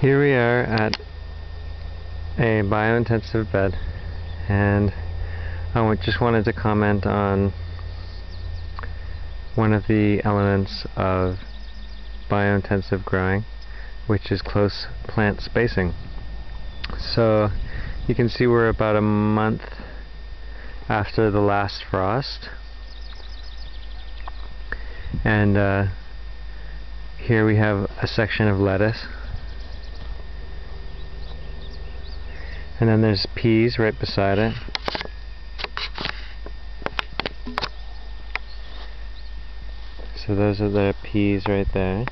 Here we are at a biointensive bed and I just wanted to comment on one of the elements of biointensive growing which is close plant spacing. So you can see we're about a month after the last frost and uh, here we have a section of lettuce and then there's peas right beside it. So those are the peas right there.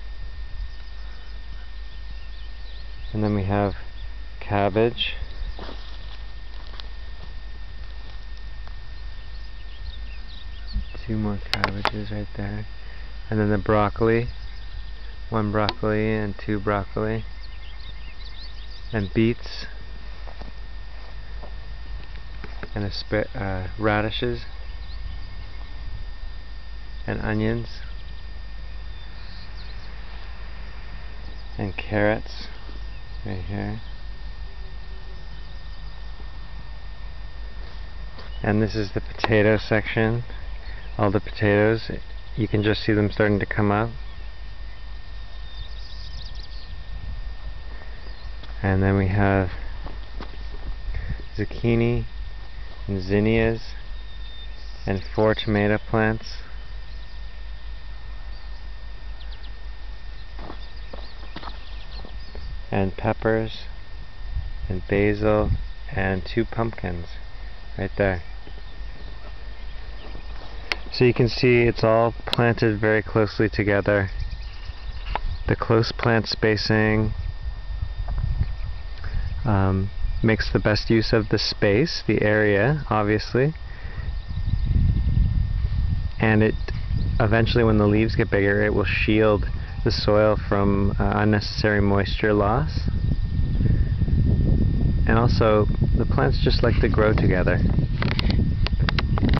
And then we have cabbage. Two more cabbages right there. And then the broccoli. One broccoli and two broccoli. And beets and uh, radishes and onions and carrots right here. And this is the potato section. All the potatoes you can just see them starting to come up. And then we have zucchini and zinnias and four tomato plants. And peppers and basil and two pumpkins right there. So you can see it's all planted very closely together. The close plant spacing um, makes the best use of the space, the area, obviously. And it eventually, when the leaves get bigger, it will shield the soil from uh, unnecessary moisture loss. And also, the plants just like to grow together.